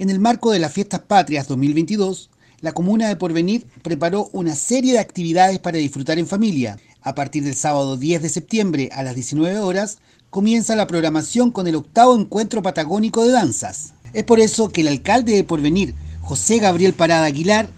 En el marco de las Fiestas Patrias 2022, la comuna de Porvenir preparó una serie de actividades para disfrutar en familia. A partir del sábado 10 de septiembre a las 19 horas comienza la programación con el octavo encuentro patagónico de danzas. Es por eso que el alcalde de Porvenir, José Gabriel Parada Aguilar,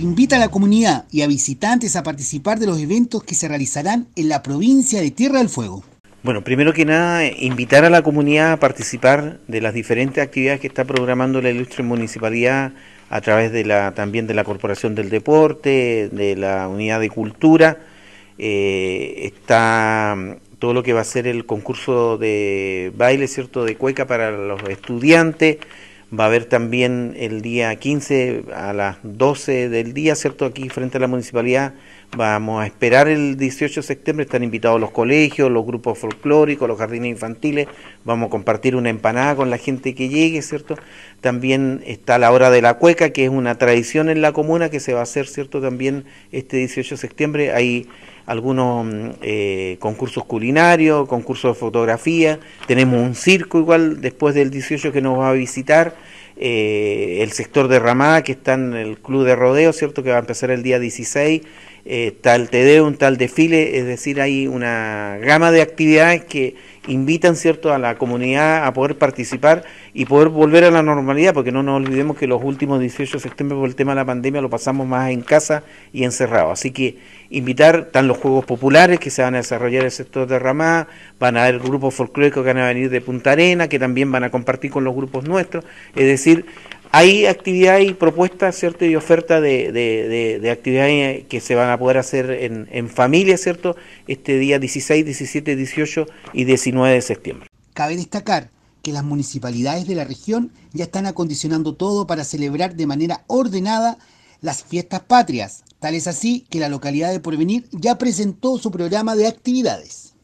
invita a la comunidad y a visitantes a participar de los eventos que se realizarán en la provincia de Tierra del Fuego. Bueno, primero que nada, invitar a la comunidad a participar de las diferentes actividades que está programando la ilustre municipalidad a través de la también de la Corporación del Deporte, de la Unidad de Cultura. Eh, está mm, todo lo que va a ser el concurso de baile, ¿cierto?, de cueca para los estudiantes. Va a haber también el día 15 a las 12 del día, ¿cierto? Aquí frente a la municipalidad. Vamos a esperar el 18 de septiembre. Están invitados los colegios, los grupos folclóricos, los jardines infantiles. Vamos a compartir una empanada con la gente que llegue, ¿cierto? También está la hora de la cueca, que es una tradición en la comuna que se va a hacer, ¿cierto? También este 18 de septiembre. Hay algunos mm, eh, concursos culinarios, concursos de fotografía, tenemos un circo igual después del 18 que nos va a visitar, eh, el sector de Ramada que está en el club de rodeo, ¿cierto? Que va a empezar el día 16, eh, tal Tedeum, tal desfile, es decir, hay una gama de actividades que invitan cierto a la comunidad a poder participar y poder volver a la normalidad, porque no nos olvidemos que los últimos 18 de septiembre por el tema de la pandemia lo pasamos más en casa y encerrado. Así que invitar, están los juegos populares que se van a desarrollar en el sector de Ramá, van a haber grupos folclóricos que van a venir de Punta Arena, que también van a compartir con los grupos nuestros, es decir, hay actividades y propuestas, ¿cierto? Y oferta de, de, actividades que se van a poder hacer en, en familia, ¿cierto? Este día 16, 17, 18 y 19 de septiembre. Cabe destacar que las municipalidades de la región ya están acondicionando todo para celebrar de manera ordenada las fiestas patrias. Tal es así que la localidad de Porvenir ya presentó su programa de actividades.